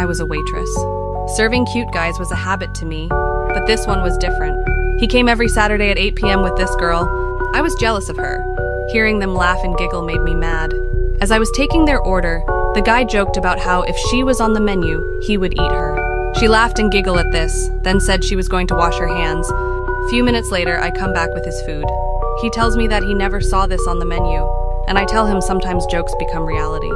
I was a waitress. Serving cute guys was a habit to me, but this one was different. He came every Saturday at 8 p.m. with this girl. I was jealous of her. Hearing them laugh and giggle made me mad. As I was taking their order, the guy joked about how if she was on the menu, he would eat her. She laughed and giggled at this, then said she was going to wash her hands. Few minutes later, I come back with his food. He tells me that he never saw this on the menu, and I tell him sometimes jokes become reality.